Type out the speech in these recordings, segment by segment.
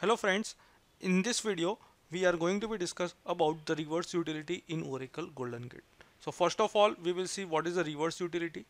Hello friends, in this video we are going to be discuss about the reverse utility in Oracle Golden Gate. So first of all we will see what is the reverse utility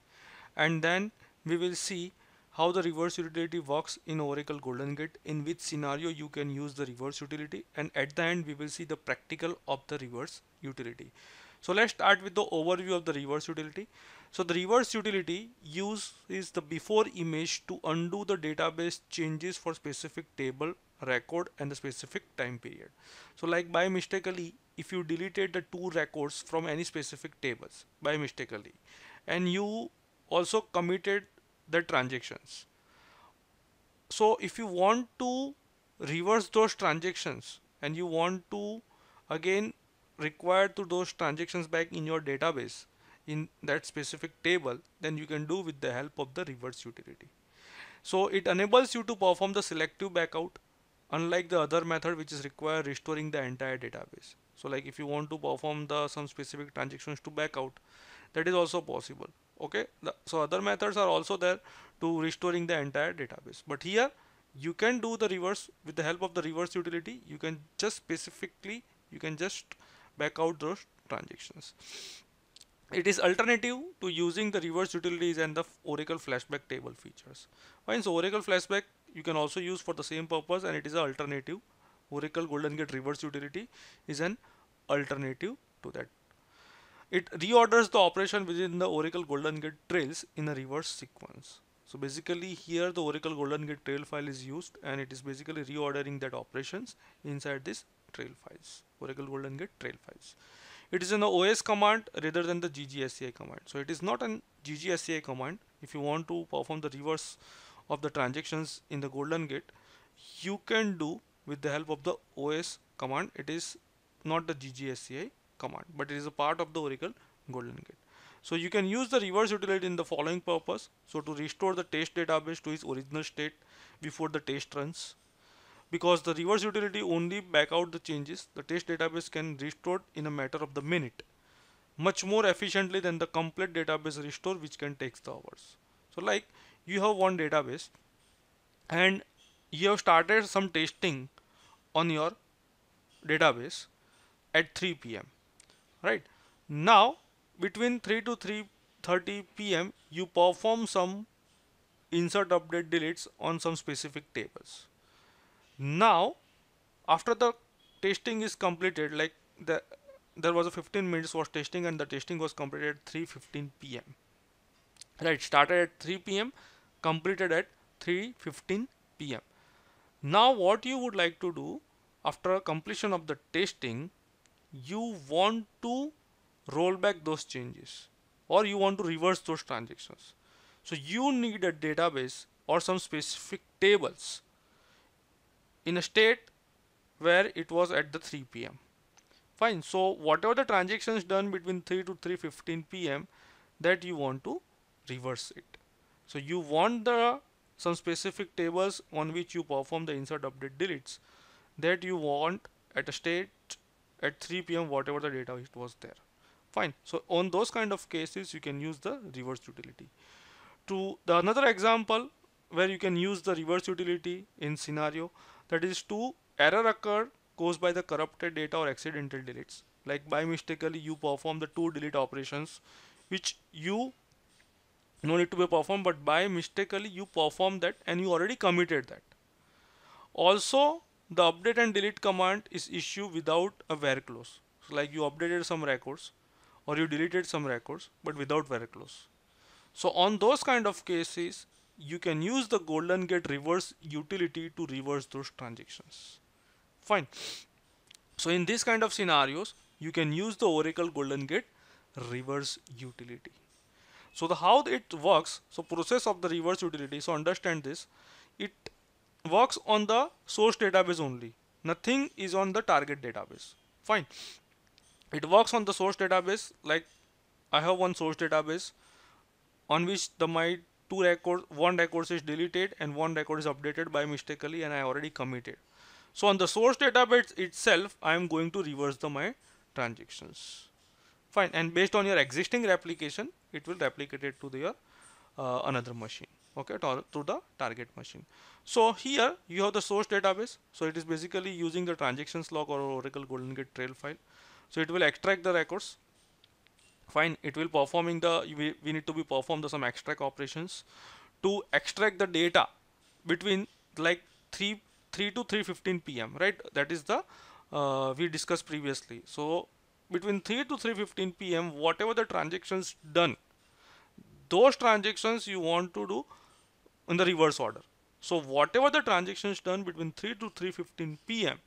and then we will see how the reverse utility works in Oracle Golden Gate in which scenario you can use the reverse utility and at the end we will see the practical of the reverse utility. So let's start with the overview of the reverse utility. So the reverse utility uses the before image to undo the database changes for specific table, record and the specific time period. So like by mistakenly if you deleted the two records from any specific tables by mistakenly and you also committed the transactions. So if you want to reverse those transactions and you want to again require to those transactions back in your database in that specific table then you can do with the help of the reverse utility. So it enables you to perform the selective backout unlike the other method which is require restoring the entire database. So like if you want to perform the some specific transactions to back out that is also possible. Okay? The, so other methods are also there to restoring the entire database. But here you can do the reverse. With the help of the reverse utility you can just specifically you can just back out those transactions. It is alternative to using the reverse utilities and the Oracle flashback table features. So Oracle flashback you can also use for the same purpose and it is an alternative. Oracle Golden Gate reverse utility is an alternative to that. It reorders the operation within the Oracle Golden Gate trails in a reverse sequence. So basically here the Oracle Golden Gate trail file is used and it is basically reordering that operations inside this trail files. Oracle Golden Gate trail files it is an OS command rather than the GGSCI command. So it is not an GGSCI command. If you want to perform the reverse of the transactions in the Golden Gate, you can do with the help of the OS command. It is not the GGSCI command, but it is a part of the Oracle Golden Gate. So you can use the reverse utility in the following purpose. So to restore the test database to its original state before the test runs because the reverse utility only back out the changes the test database can restore in a matter of the minute much more efficiently than the complete database restore which can take the hours so like you have one database and you have started some testing on your database at 3 p.m. right now between 3 to 3:30 p.m. you perform some insert update deletes on some specific tables now after the testing is completed like the there was a 15 minutes was testing and the testing was completed at 3:15 p.m. right started at 3 p.m. completed at 3:15 p.m. now what you would like to do after completion of the testing you want to roll back those changes or you want to reverse those transactions so you need a database or some specific tables in a state where it was at the 3 p.m. Fine. So whatever the transactions done between 3 to 3:15 p.m. that you want to reverse it. So you want the some specific tables on which you perform the insert update deletes that you want at a state at 3 p.m. whatever the data it was there. Fine. So on those kind of cases you can use the reverse utility. To the another example where you can use the reverse utility in scenario that is to error occur caused by the corrupted data or accidental deletes like by mistakenly you perform the two delete operations which you no need to be performed but by mistakenly you perform that and you already committed that. Also the update and delete command is issued without a where clause. So like you updated some records or you deleted some records but without where clause. So on those kind of cases you can use the golden gate reverse utility to reverse those transactions. Fine. So in this kind of scenarios you can use the oracle golden gate reverse utility so the how it works so process of the reverse utility so understand this. It works on the source database only. Nothing is on the target database. Fine. It works on the source database like i have one source database on which the my two records one record is deleted and one record is updated by mistakenly and I already committed. So on the source database itself I am going to reverse the my transactions fine. And based on your existing replication it will replicate it to your uh, another machine. Okay? To, to the target machine. So here you have the source database. So it is basically using the transactions log or oracle golden gate trail file. So it will extract the records. Fine. It will performing the we, we need to be perform the some extract operations. To extract the data between like 3 3 to 3:15 p.m. right? That is the uh, we discussed previously. So between 3 to 3:15 p.m. whatever the transactions done those transactions you want to do in the reverse order so whatever the transactions done between 3 to 3:15 p.m.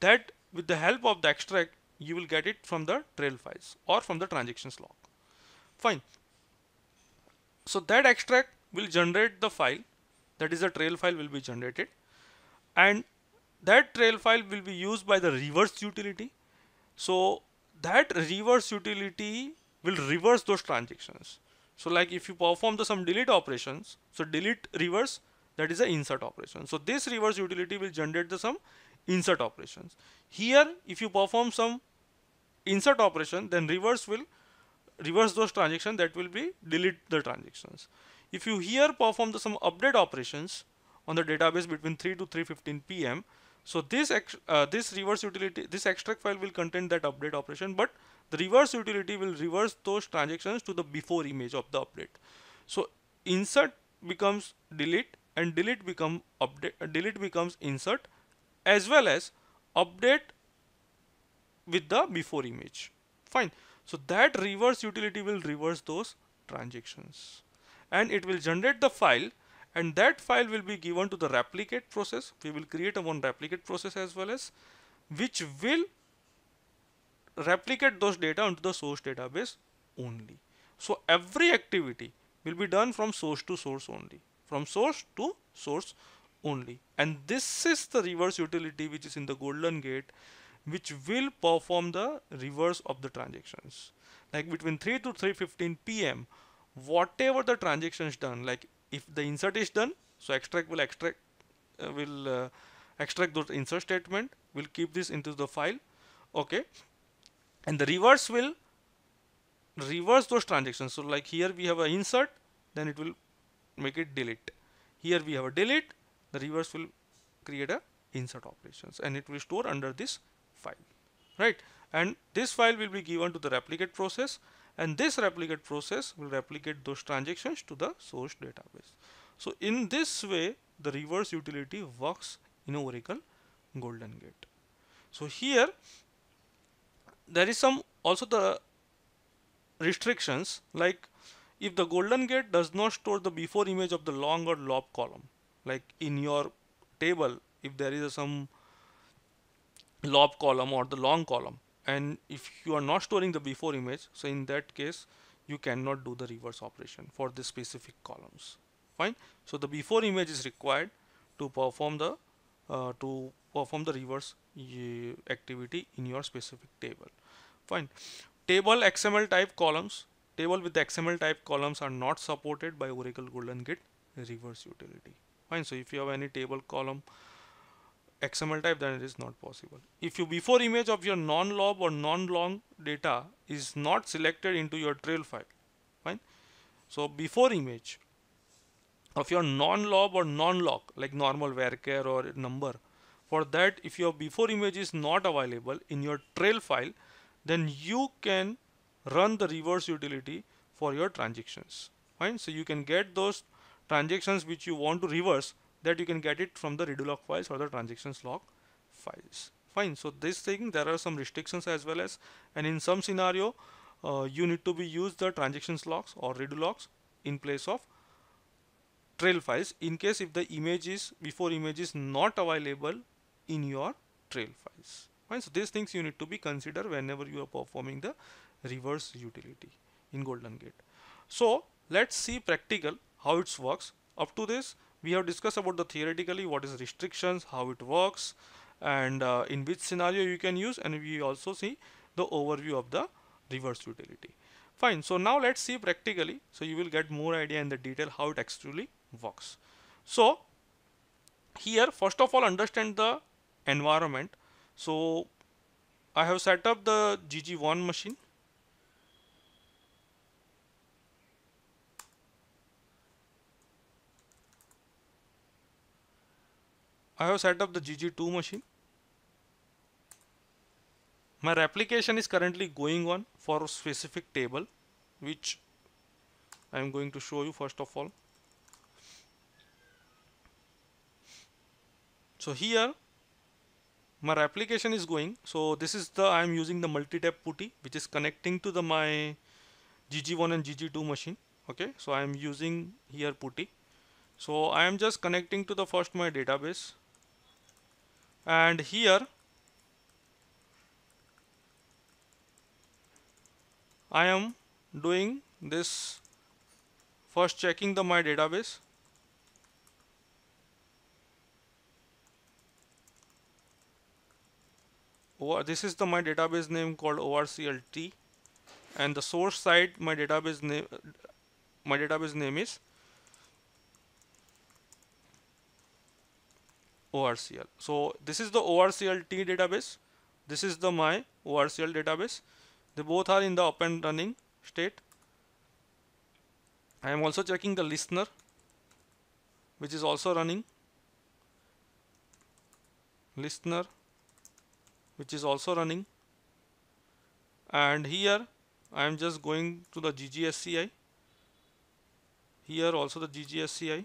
that with the help of the extract you will get it from the trail files or from the transactions log fine so that extract will generate the file that is a trail file will be generated and that trail file will be used by the reverse utility so that reverse utility will reverse those transactions. So like if you perform the some delete operations so delete reverse that is the insert operation. So this reverse utility will generate the some insert operations. Here if you perform some insert operation then reverse will reverse those transactions that will be delete the transactions. If you here perform the some update operations on the database between 3 to 3:15 p.m. so this uh, this reverse utility this extract file will contain that update operation but the reverse utility will reverse those transactions to the before image of the update. So insert becomes delete and delete become update uh, delete becomes insert as well as update with the before image. Fine. So that reverse utility will reverse those transactions. And it will generate the file and that file will be given to the replicate process. We will create a one replicate process as well as which will replicate those data onto the source database only. So every activity will be done from source to source only from source to source only. And this is the reverse utility which is in the golden gate which will perform the reverse of the transactions. Like between 3 to 3:15 p.m. whatever the transactions done like if the insert is done so extract will extract uh, will uh, extract those insert statement will keep this into the file okay? And the reverse will reverse those transactions. So like here we have a insert then it will make it delete. Here we have a delete the reverse will create a insert operations and it will store under this file right? And this file will be given to the replicate process and this replicate process will replicate those transactions to the source database. So in this way the reverse utility works in Oracle Golden Gate. So here there is some also the restrictions like if the golden gate does not store the before image of the long or lob column like in your table if there is some lob column or the long column and if you are not storing the before image so in that case you cannot do the reverse operation for the specific columns. Fine? So the before image is required to perform the uh, to perform the reverse activity in your specific table. Fine? Table xml type columns table with the xml type columns are not supported by oracle golden gate reverse utility. Fine? So if you have any table column XML type then it is not possible. If you before image of your non-lob or non-long data is not selected into your trail file fine so before image of your non-lob or non-log like normal varchar or number for that if your before image is not available in your trail file then you can run the reverse utility for your transactions fine so you can get those transactions which you want to reverse that you can get it from the redo log files or the transactions log files. Fine. So this thing there are some restrictions as well as and in some scenario uh, you need to be use the transactions logs or redo logs in place of trail files in case if the image is before image is not available in your trail files. Fine. So these things you need to be consider whenever you are performing the reverse utility in golden gate. So let's see practical how it works. Up to this we have discussed about the theoretically what is restrictions how it works and uh, in which scenario you can use and we also see the overview of the reverse utility fine so now let's see practically so you will get more idea in the detail how it actually works. So here first of all understand the environment. So I have set up the GG1 machine I have set up the GG2 machine. My replication is currently going on for a specific table which I am going to show you first of all. So here my replication is going. So this is the I am using the multi-tab putty which is connecting to the my GG1 and GG2 machine. Okay? So I am using here putty. So I am just connecting to the first my database and here I am doing this first checking the my database. This is the my database name called orclt and the source side my database name my database name is ORCL. So this is the ORCLT database. This is the my ORCL database. They both are in the up and running state. I am also checking the listener which is also running listener which is also running and here I am just going to the GGSCI here also the GGSCI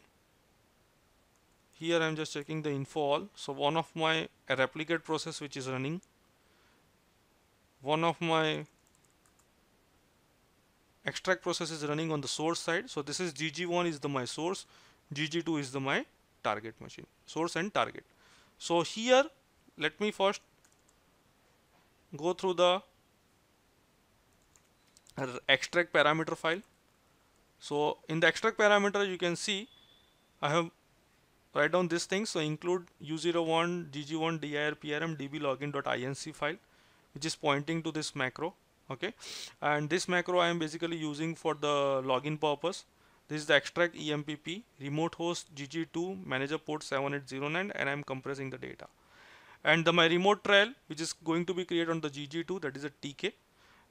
here I'm just checking the info all. So one of my replicate process which is running. One of my extract process is running on the source side. So this is gg1 is the my source. Gg2 is the my target machine source and target. So here let me first go through the extract parameter file. So in the extract parameter you can see I have write down this thing. So include u01 gg1 dir prm db login.inc file which is pointing to this macro okay? And this macro I am basically using for the login purpose. This is the extract empp remote host gg2 manager port 7809 and I am compressing the data. And the my remote trail which is going to be created on the gg2 that is a tk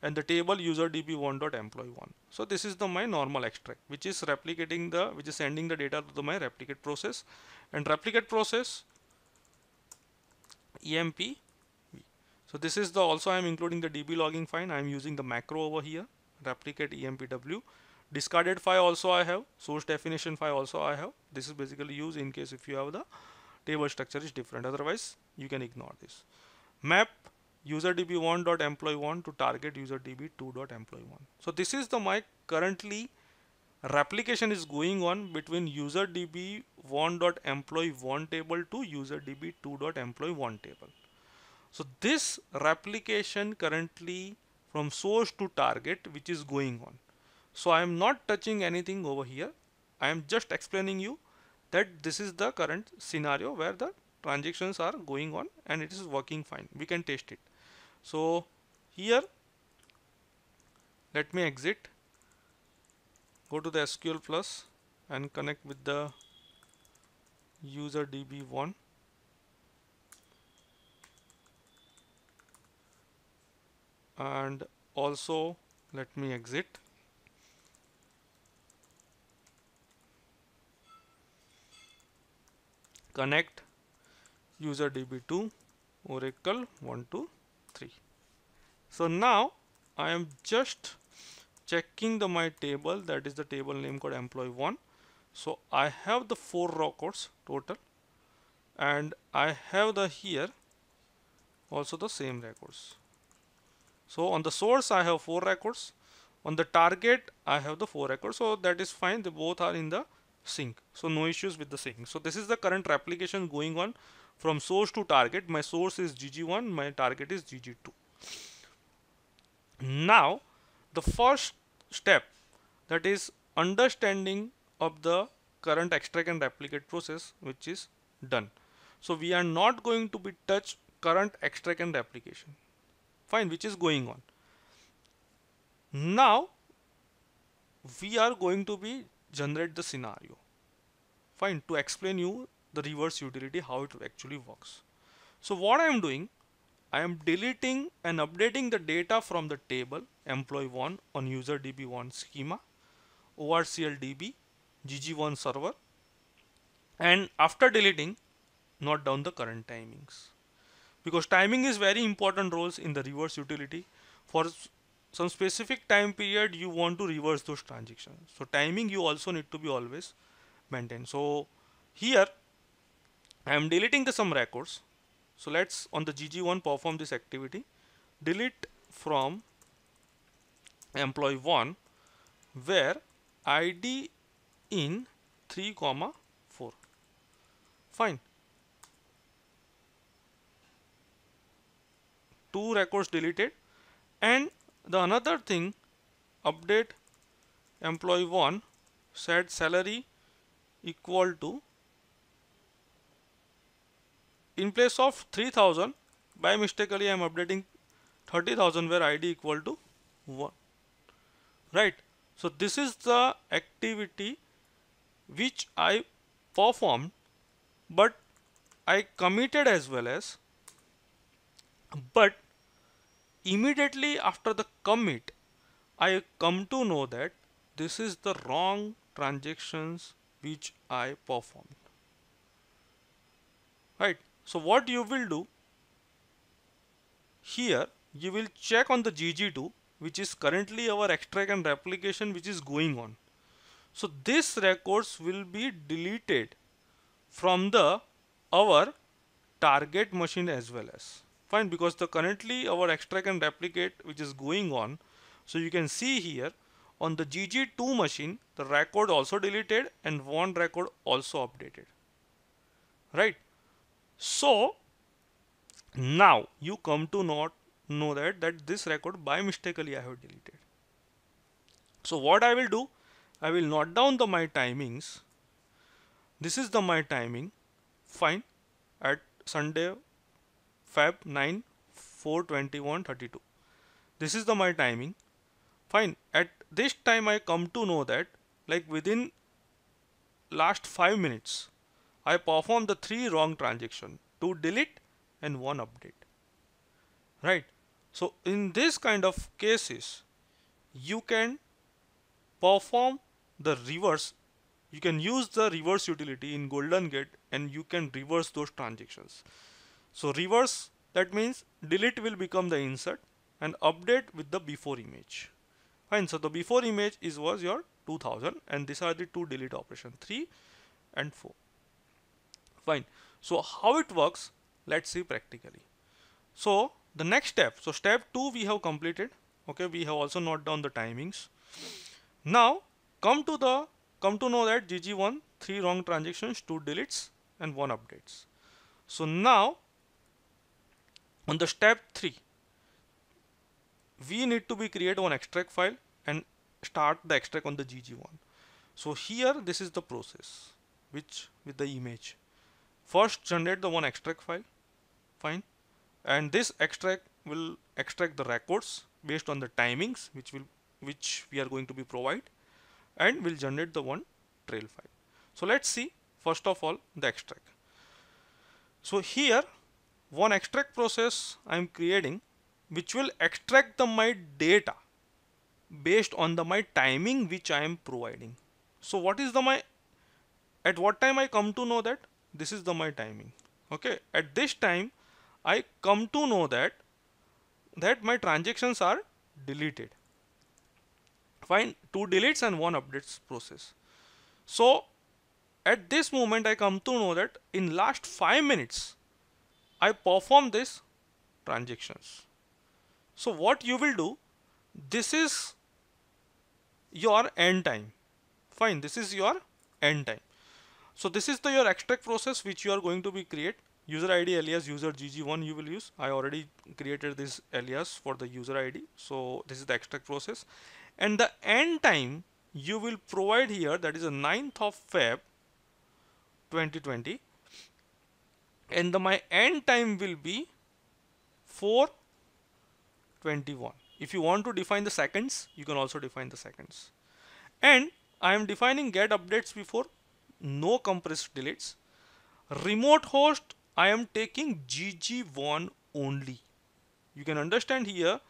and the table user db1.employee1 so this is the my normal extract which is replicating the which is sending the data to the my replicate process. And replicate process emp so this is the also I am including the db logging file. I am using the macro over here replicate empw discarded file also I have source definition file also I have. This is basically used in case if you have the table structure is different. Otherwise you can ignore this. Map userdb1.employee1 to target userdb2.employee1 so this is the my currently replication is going on between userdb1.employee1 table to userdb2.employee1 table. So this replication currently from source to target which is going on. So I am not touching anything over here. I am just explaining you that this is the current scenario where the transactions are going on and it is working fine. We can test it so here let me exit go to the SQL plus and connect with the user DB1 and also let me exit. Connect user db2 oracle 1 2 3 so now I am just checking the my table that is the table name called employee 1 so I have the four records total and I have the here also the same records so on the source I have four records on the target I have the four records so that is fine. They both are in the sync. So no issues with the sync. So this is the current replication going on from source to target. My source is gg1 my target is gg2 now the first step that is understanding of the current extract and replicate process which is done. So we are not going to be touch current extract and replication. Fine which is going on. Now we are going to be generate the scenario. Fine to explain you the reverse utility how it actually works. So what I am doing I am deleting and updating the data from the table employee1 on user db1 schema orcl db gg1 server and after deleting note down the current timings. Because timing is very important roles in the reverse utility. For some specific time period you want to reverse those transactions. So timing you also need to be always maintained. So here I am deleting the some records so let's on the GG1 perform this activity. Delete from employee 1 where id in 3 comma 4 fine. Two records deleted. And the another thing update employee 1 set salary equal to in place of 3000 by mistakenly I am updating 30,000 where id equal to 1 right? So this is the activity which I performed but I committed as well as but immediately after the commit I come to know that this is the wrong transactions which I performed. Right so what you will do here you will check on the GG2 which is currently our extract and replication which is going on. So this records will be deleted from the our target machine as well as. Fine because the currently our extract and replicate which is going on so you can see here on the GG2 machine the record also deleted and one record also updated. Right so now you come to not know that that this record by mistakenly I have deleted. So what I will do, I will note down the my timings. This is the my timing. Fine. At Sunday, Feb 9, 421 32. This is the my timing. Fine. At this time I come to know that like within last 5 minutes I perform the three wrong transaction, two delete and one update. Right. So in this kind of cases, you can perform the reverse. You can use the reverse utility in Golden Gate and you can reverse those transactions. So reverse that means delete will become the insert and update with the before image. Fine. So the before image is was your 2000 and these are the two delete operation 3 and 4. Fine. So how it works? Let's see practically. So the next step so step 2 we have completed okay we have also noted down the timings now come to the come to know that gg1 three wrong transactions two deletes and one updates so now on the step 3 we need to be create one extract file and start the extract on the gg1 so here this is the process which with the image first generate the one extract file fine. And this extract will extract the records based on the timings which will which we are going to be provide and will generate the one trail file. So let's see first of all the extract. So here one extract process I am creating which will extract the my data based on the my timing which I am providing. So what is the my at what time I come to know that this is the my timing okay at this time I come to know that that my transactions are deleted. Fine, two deletes and one updates process. So at this moment I come to know that in last 5 minutes I perform this transactions. So what you will do, this is your end time. Fine, this is your end time. So this is the your extract process which you are going to be create. User id alias user gg1 you will use. I already created this alias for the user id so this is the extract process. And the end time you will provide here that is the 9th of feb 2020 and the my end time will be 421 if you want to define the seconds you can also define the seconds. And I am defining get updates before no compressed deletes remote host I am taking GG1 only. You can understand here,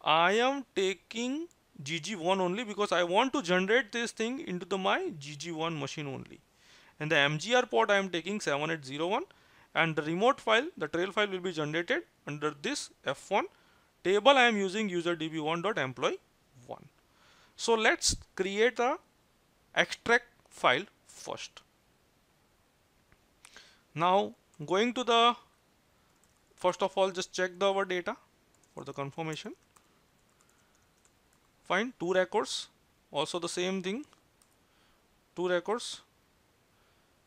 I am taking GG1 only because I want to generate this thing into the my GG1 machine only. And the MGR port I am taking 7801 and the remote file the trail file will be generated under this f1 table I am using userdb1.employee 1 so let's create a extract file first. Now going to the first of all just check the our data for the confirmation. Fine two records also the same thing. Two records.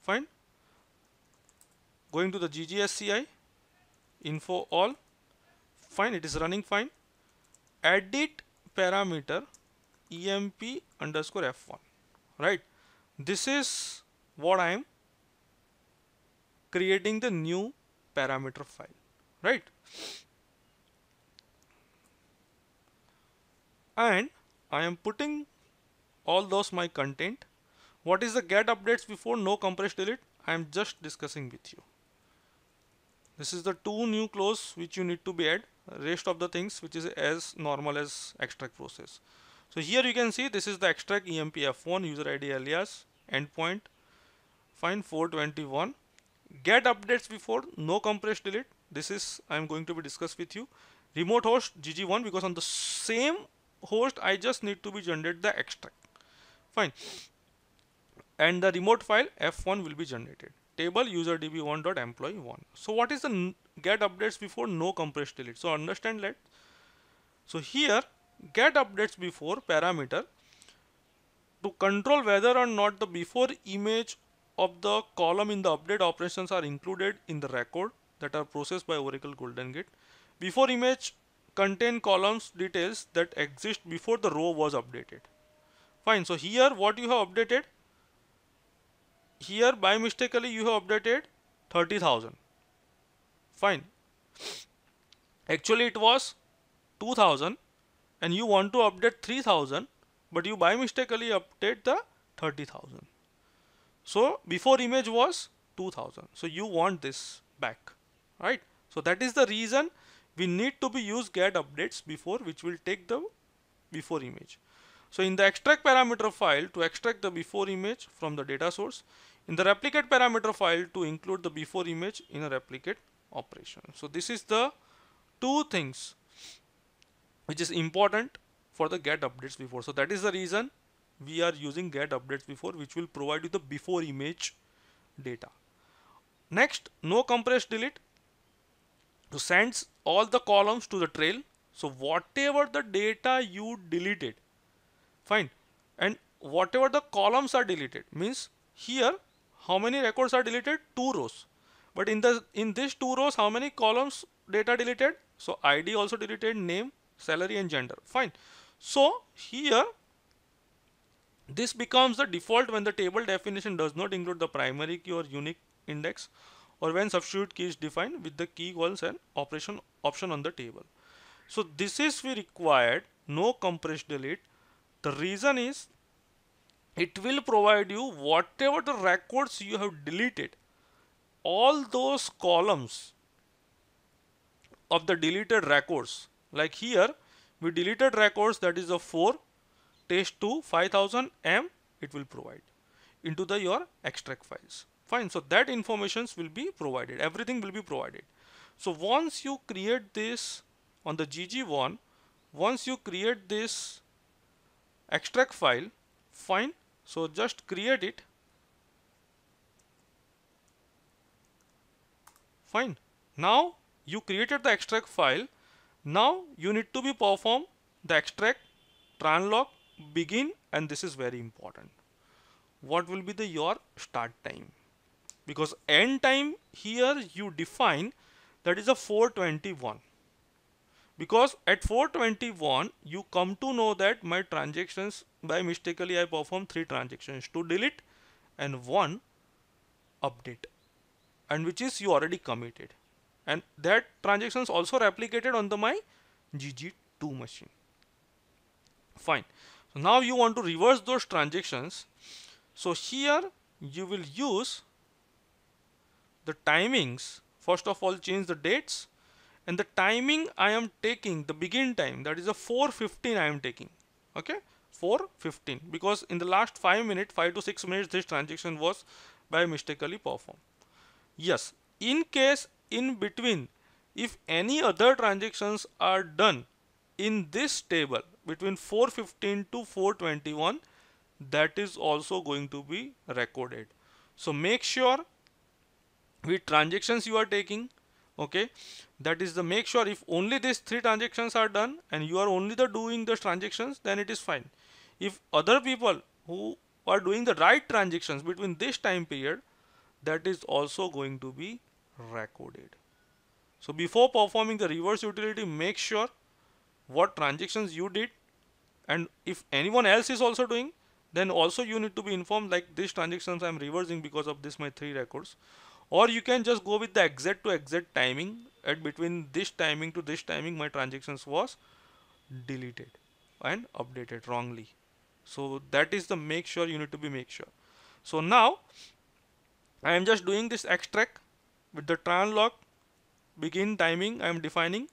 Fine going to the ggSCI info all. Fine it is running fine. Edit parameter emp underscore f1 right this is what I am creating the new parameter file right? And I am putting all those my content. What is the get updates before? No compress delete. I am just discussing with you. This is the two new clause which you need to be add. Rest of the things which is as normal as extract process so here you can see this is the extract emp f1 user id alias endpoint find 421 get updates before no compress delete. This is I'm going to be discussed with you. Remote host gg1 because on the same host I just need to be generate the extract. Fine. And the remote file f1 will be generated. Table user db1.employee 1 so what is the get updates before no compress delete. So understand that. So here get updates before parameter to control whether or not the before image of the column in the update operations are included in the record that are processed by Oracle Golden Gate. Before image contain columns details that exist before the row was updated. Fine. So here what you have updated? Here by mistakenly you have updated 30,000. Fine. Actually it was 2000 and you want to update 3000 but you by mistakenly update the 30,000. So before image was 2000. So you want this back, right? So that is the reason we need to be use get updates before which will take the before image. So in the extract parameter file to extract the before image from the data source, in the replicate parameter file to include the before image in a replicate operation. So this is the two things which is important for the get updates before. So that is the reason we are using get updates before which will provide you the before image data. Next, no compress delete to sends all the columns to the trail. So whatever the data you deleted, fine. And whatever the columns are deleted means here how many records are deleted? Two rows. But in the in these two rows, how many columns data deleted? So ID also deleted, name, salary and gender. Fine. So here this becomes the default when the table definition does not include the primary key or unique index or when substitute key is defined with the key equals an operation option on the table. So this is we required no compress delete. The reason is it will provide you whatever the records you have deleted all those columns of the deleted records like here we deleted records that is a 4 test to 5000 m it will provide into the your extract files. Fine so that informations will be provided. Everything will be provided. So once you create this on the gg1 once you create this extract file fine so just create it. Fine. Now you created the extract file now you need to be perform the extract translog begin and this is very important. What will be the your start time? Because end time here you define that is a 421 because at 421 you come to know that my transactions by mistakenly I perform three transactions to delete and one update and which is you already committed and that transactions also replicated on the my GG2 machine fine so now you want to reverse those transactions. So here you will use the timings. First of all, change the dates and the timing I am taking the begin time that is a 415 I am taking. Okay, 415 because in the last 5 minutes, 5 to 6 minutes, this transaction was by mistakenly performed. Yes, in case in between. If any other transactions are done in this table between 415 to 421 that is also going to be recorded. So make sure with transactions you are taking okay? That is the make sure if only these three transactions are done and you are only the doing the transactions then it is fine. If other people who are doing the right transactions between this time period that is also going to be recorded. So before performing the reverse utility make sure what transactions you did and if anyone else is also doing then also you need to be informed like these transactions I'm reversing because of this my three records. Or you can just go with the exact to exact timing at between this timing to this timing my transactions was deleted and updated wrongly. So that is the make sure you need to be make sure. So now I am just doing this extract with the tran log begin timing I am defining.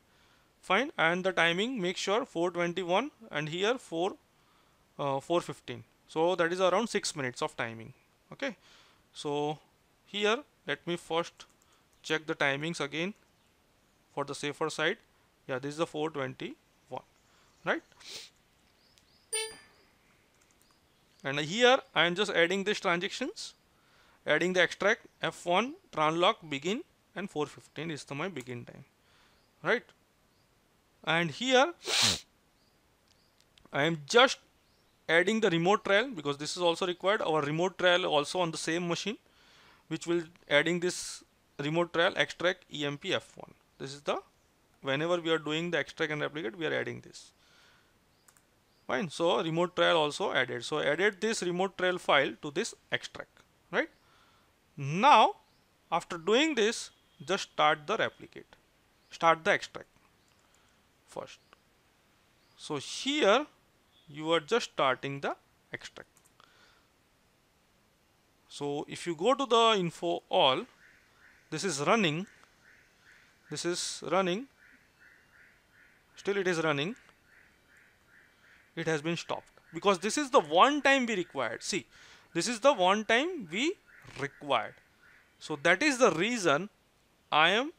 Fine and the timing make sure 421 and here 4 uh, 415 so that is around 6 minutes of timing okay? So here let me first check the timings again for the safer side. Yeah this is the 421 right? And here I am just adding these transactions adding the extract F1 tran log begin and 415 is the my begin time right? And here I am just adding the remote trail because this is also required. Our remote trail also on the same machine which will adding this remote trail extract EMP F1 this is the whenever we are doing the extract and replicate we are adding this. Fine. So remote trail also added. So added this remote trail file to this extract right now after doing this just start the replicate. Start the extract. First. So here you are just starting the extract. So if you go to the info all this is running. This is running. Still it is running. It has been stopped. Because this is the one time we required. See this is the one time we required. So that is the reason I am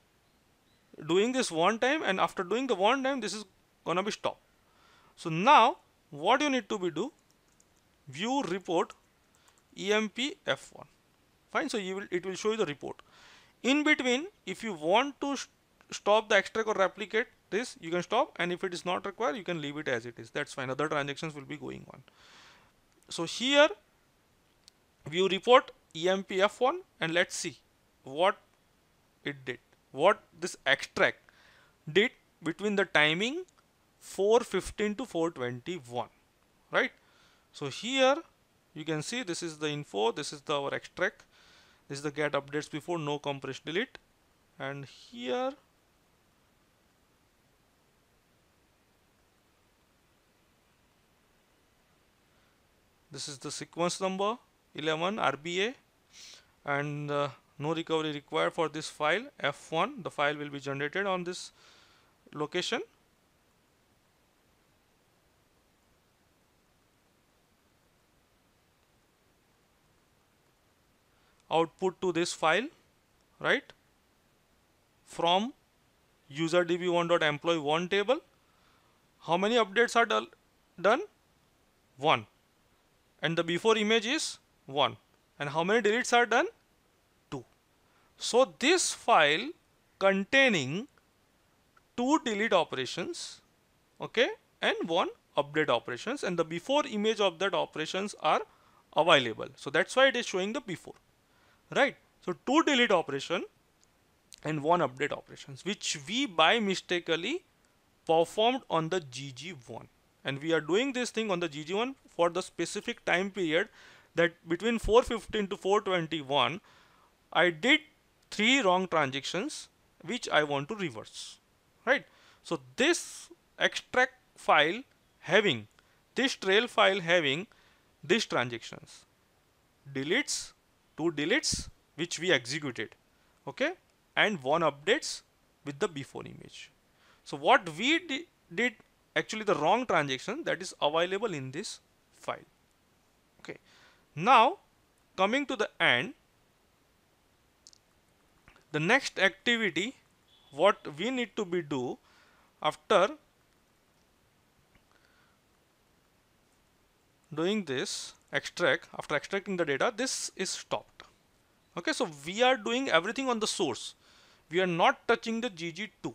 doing this one time and after doing the one time this is gonna be stopped. So now what you need to be do? View report emp f1 fine so you will it will show you the report. In between if you want to stop the extract or replicate this you can stop and if it is not required you can leave it as it is. That's fine. Other transactions will be going on. So here view report emp f1 and let's see what it did. What this extract did between the timing 415 to 421 right? So here you can see this is the info this is the our extract this is the get updates before no compress delete. And here this is the sequence number 11 RBA and uh, no recovery required for this file f1 the file will be generated on this location. Output to this file right? From user db1.employee1 table. How many updates are done? One. And the before image is one. And how many deletes are done? 2 so this file containing two delete operations okay and one update operations. And the before image of that operations are available. So that's why it is showing the before. Right. So two delete operation and one update operations which we by mistakenly performed on the GG1 and we are doing this thing on the GG1 for the specific time period that between 415 to 421 I did three wrong transactions which I want to reverse right? So this extract file having this trail file having these transactions deletes two deletes which we executed okay? And one updates with the before image. So what we di did actually the wrong transaction that is available in this file now coming to the end the next activity what we need to be do after doing this extract after extracting the data this is stopped. Okay so we are doing everything on the source. We are not touching the gg2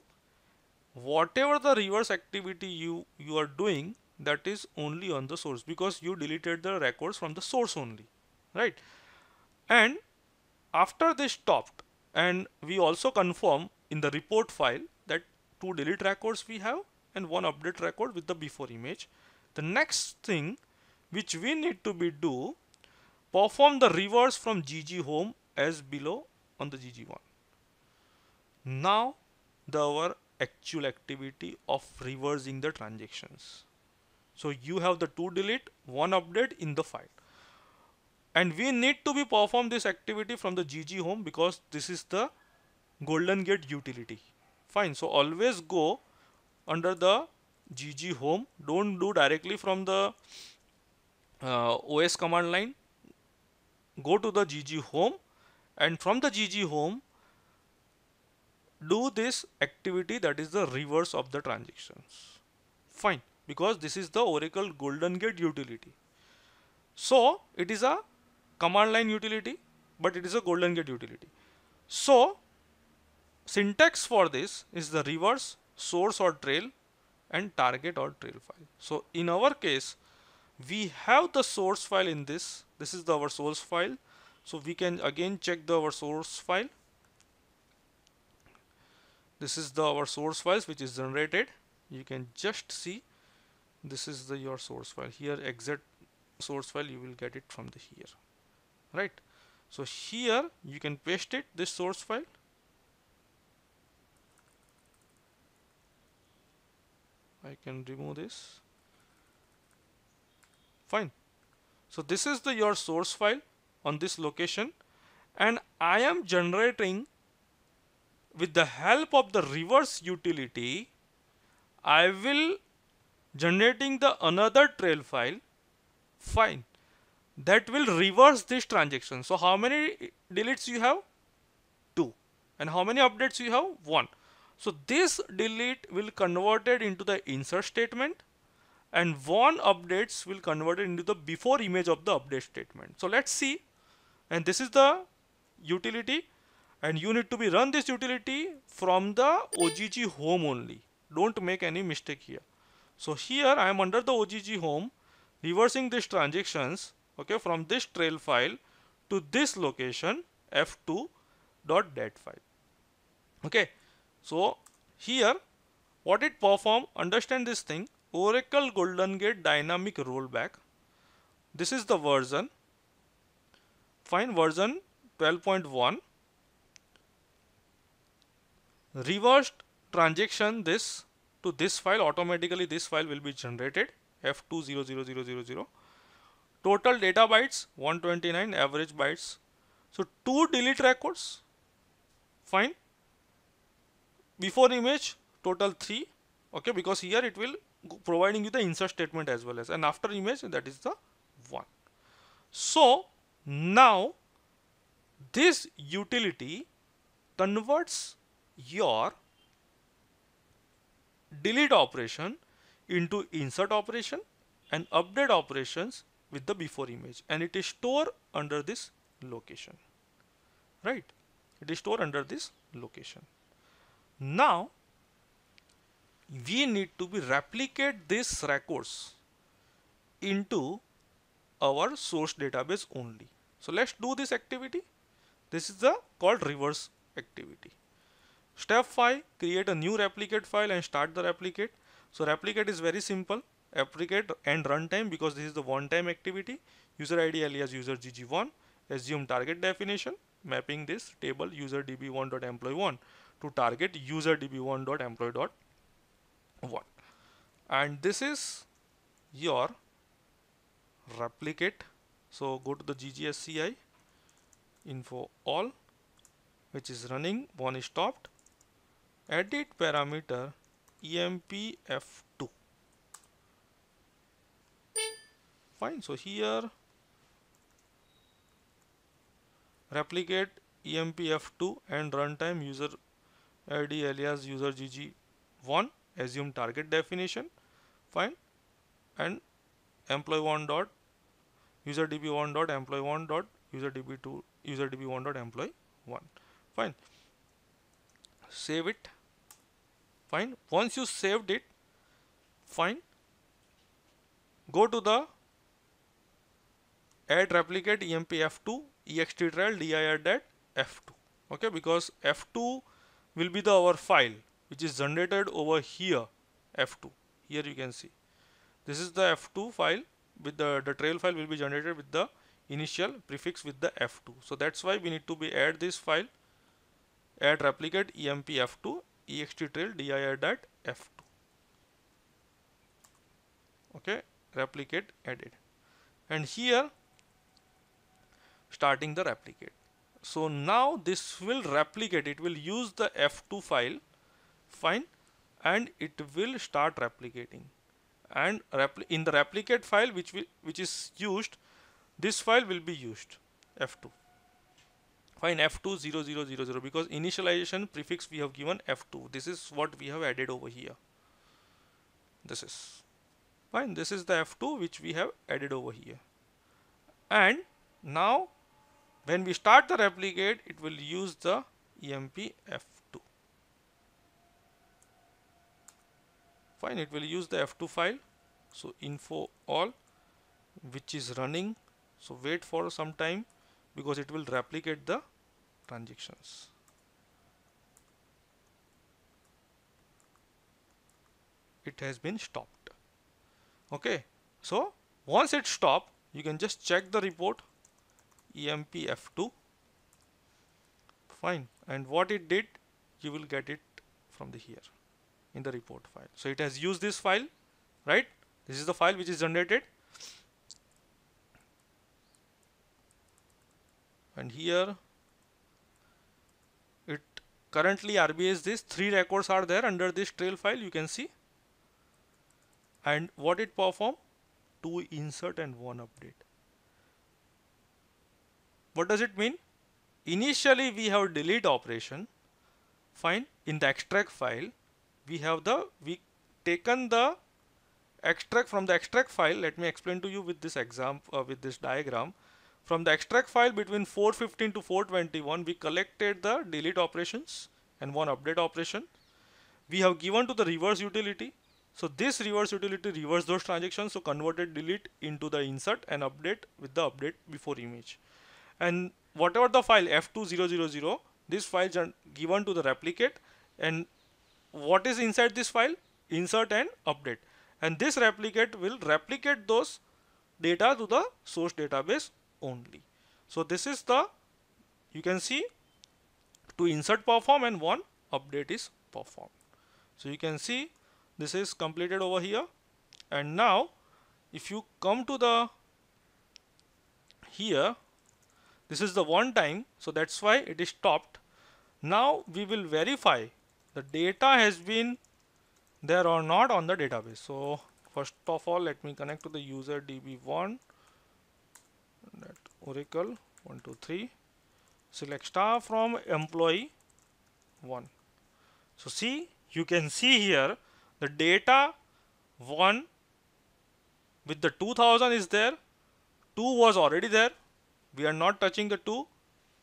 whatever the reverse activity you you are doing that is only on the source because you deleted the records from the source only right? And after this stopped and we also confirm in the report file that two delete records we have and one update record with the before image. The next thing which we need to be do perform the reverse from gg home as below on the gg1 now the our actual activity of reversing the transactions so you have the two delete one update in the file. And we need to be perform this activity from the gg home because this is the golden gate utility. Fine. So always go under the gg home. Don't do directly from the uh, os command line. Go to the gg home and from the gg home do this activity that is the reverse of the transactions. Fine because this is the oracle golden gate utility. So it is a command line utility but it is a golden gate utility. So syntax for this is the reverse source or trail and target or trail file. So in our case we have the source file in this. This is the our source file. So we can again check the our source file. This is the our source files which is generated. You can just see this is the your source file. Here exit source file you will get it from the here right? So here you can paste it this source file. I can remove this. Fine. So this is the your source file on this location. And I am generating with the help of the reverse utility I will generating the another trail file fine that will reverse this transaction. So how many deletes you have? Two. And how many updates you have? One. So this delete will convert it into the insert statement and one updates will convert it into the before image of the update statement. So let's see and this is the utility and you need to be run this utility from the OGG home only. Don't make any mistake here. So here I am under the OGG home reversing these transactions okay from this trail file to this location f2 dot dat file. Okay so here what it perform understand this thing oracle golden gate dynamic rollback. This is the version. Fine version 12.1 reversed transaction this to this file automatically this file will be generated f2000000 total data bytes 129 average bytes. So two delete records fine. Before image total 3 okay because here it will providing you the insert statement as well as and after image that is the 1 so now this utility converts your delete operation into insert operation and update operations with the before image. And it is stored under this location. Right? It is stored under this location. Now we need to be replicate this records into our source database only. So let's do this activity. This is the called reverse activity step 5 create a new replicate file and start the replicate. So replicate is very simple. Replicate and runtime because this is the one-time activity. User id alias user gg1 assume target definition. Mapping this table user db1.employee1 to target user db1.employee.1 and this is your replicate. So go to the ggsci info all which is running. One is stopped edit parameter empf2 fine so here replicate empf2 and runtime user id alias user gg1 assume target definition fine and employee1 dot user db1 dot employee1 dot user db2 user db1 dot employee 1 fine. Save it fine. Once you saved it fine. Go to the add replicate emp f2 ext trail dir that f2 okay because f2 will be the our file which is generated over here f2 here you can see. This is the f2 file with the the trail file will be generated with the initial prefix with the f2 so that's why we need to be add this file add replicate emp f2 ext trail dir dot f2 okay replicate added. And here starting the replicate. So now this will replicate. It will use the f2 file fine and it will start replicating. And in the replicate file which will which is used this file will be used f2 fine f2 0000 because initialization prefix we have given f2 this is what we have added over here. This is fine this is the f2 which we have added over here. And now when we start the replicate it will use the emp f2 fine it will use the f2 file. So info all which is running. So wait for some time because it will replicate the transactions. It has been stopped. Okay. So once it stop you can just check the report empf2 fine. And what it did you will get it from the here in the report file. So it has used this file right? This is the file which is generated and here it currently RBS this three records are there under this trail file you can see and what it perform two insert and one update what does it mean? Initially we have delete operation. Fine. In the extract file, we have the we taken the extract from the extract file. Let me explain to you with this example uh, with this diagram. From the extract file between 415 to 421, we collected the delete operations and one update operation. We have given to the reverse utility. So this reverse utility reverse those transactions. So converted delete into the insert and update with the update before image and whatever the file f2000 this file given to the replicate and what is inside this file insert and update and this replicate will replicate those data to the source database only. So this is the you can see to insert perform and one update is performed. So you can see this is completed over here. And now if you come to the here this is the one time, so that's why it is stopped. Now we will verify the data has been there or not on the database. So first of all, let me connect to the user DB1 that. Oracle 123 select star from employee 1. So see, you can see here the data 1 with the 2000 is there, 2 was already there, we are not touching the 2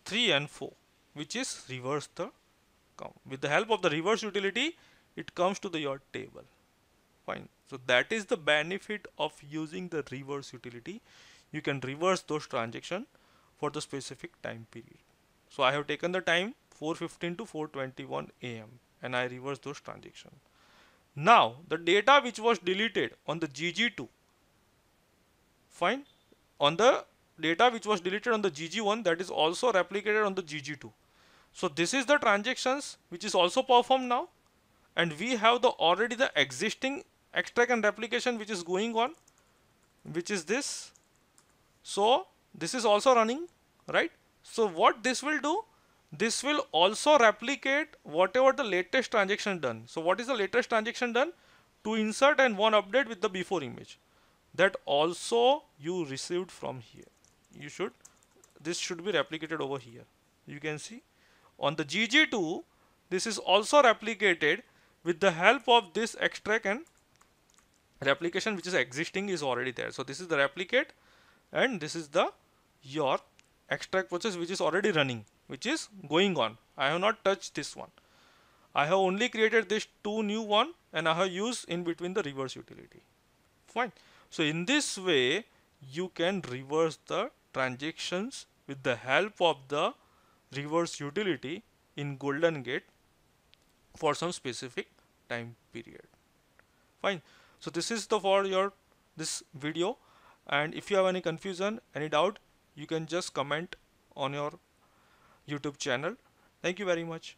3 and 4 which is reverse the count. With the help of the reverse utility it comes to the your table. Fine. So that is the benefit of using the reverse utility you can reverse those transaction for the specific time period so I have taken the time 415 to 421 am and I reverse those transactions now the data which was deleted on the GG2 fine on the data which was deleted on the GG1 that is also replicated on the GG2. So this is the transactions which is also performed now and we have the already the existing extract and replication which is going on which is this. So this is also running right. So what this will do? This will also replicate whatever the latest transaction done. So what is the latest transaction done? To insert and one update with the before image. That also you received from here. You should this should be replicated over here. You can see. On the GG2 this is also replicated with the help of this extract and replication which is existing is already there. So this is the replicate and this is the your extract process which is already running which is going on. I have not touched this one. I have only created this two new one and I have used in between the reverse utility. Fine. So in this way you can reverse the transactions with the help of the reverse utility in golden gate for some specific time period. Fine. So this is the for your this video and if you have any confusion any doubt you can just comment on your youtube channel. Thank you very much